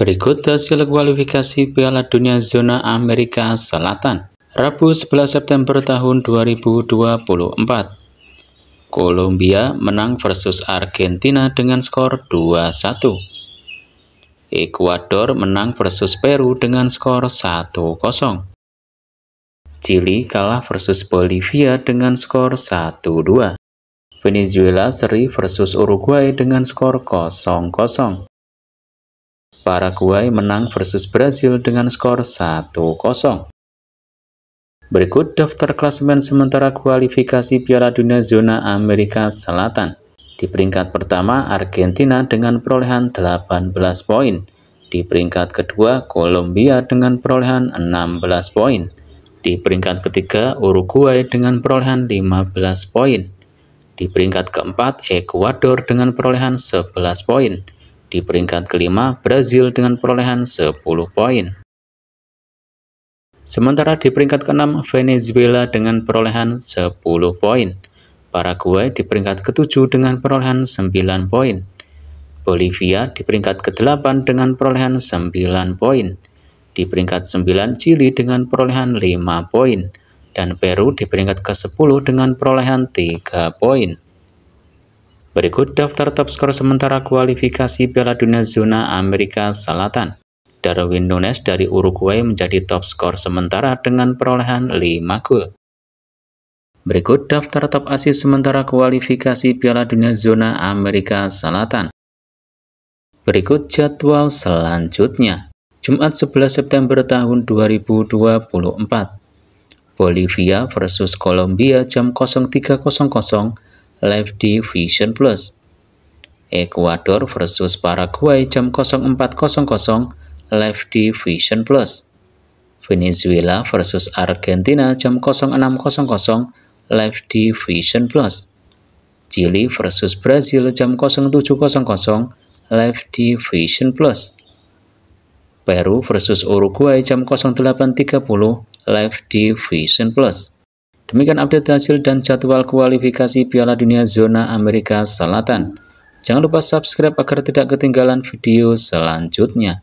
Berikut hasil kualifikasi Piala Dunia Zona Amerika Selatan. Rabu 11 September tahun 2024. Kolombia menang versus Argentina dengan skor 2-1. Ekuador menang versus Peru dengan skor 1-0. Chili kalah versus Bolivia dengan skor 1-2. Venezuela seri versus Uruguay dengan skor 0-0. Paraguay menang versus Brazil dengan skor 1-0. Berikut daftar klasemen sementara kualifikasi Piala Dunia Zona Amerika Selatan. Di peringkat pertama, Argentina dengan perolehan 18 poin. Di peringkat kedua, Kolombia dengan perolehan 16 poin. Di peringkat ketiga, Uruguay dengan perolehan 15 poin. Di peringkat keempat, Ekuador dengan perolehan 11 poin. Di peringkat kelima, Brazil dengan perolehan 10 poin. Sementara di peringkat keenam, Venezuela dengan perolehan 10 poin. Paraguay di peringkat ketujuh dengan perolehan 9 poin. Bolivia di peringkat ke-8 dengan perolehan 9 poin. Di peringkat 9, Chili dengan perolehan 5 poin. Dan Peru di peringkat ke-10 dengan perolehan 3 poin. Berikut daftar top skor sementara kualifikasi Piala Dunia Zona Amerika Selatan. Darwin Nunes dari Uruguay menjadi top skor sementara dengan perolehan 5 gol. Berikut daftar top asis sementara kualifikasi Piala Dunia Zona Amerika Selatan. Berikut jadwal selanjutnya. Jumat 11 September tahun 2024. Bolivia versus Kolombia jam 03.00 live di Vision Plus. Ekuador versus Paraguay jam 04.00 live di Vision Plus. Venezuela versus Argentina jam 06.00 live di Vision Plus. Chili versus Brazil jam 07.00 live di Vision Plus. Peru versus Uruguay jam 08.30 live di Vision Plus. Demikian update hasil dan jadwal kualifikasi Piala Dunia Zona Amerika Selatan. Jangan lupa subscribe agar tidak ketinggalan video selanjutnya.